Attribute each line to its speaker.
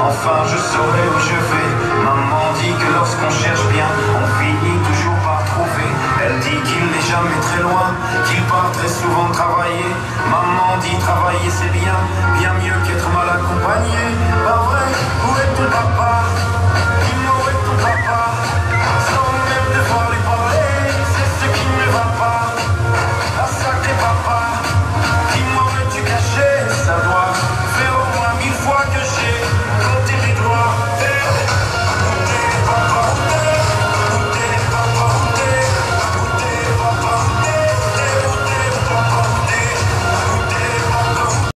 Speaker 1: Enfin je saurai où je vais. Maman dit que lorsqu'on cherche bien On finit toujours par trouver. Elle dit qu'il n'est jamais très loin Qu'il part très souvent travailler. Maman dit travailler c'est bien Bien mieux qu'être mal accompagné Pas vrai, où est ton papa? Sans